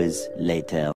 hours later.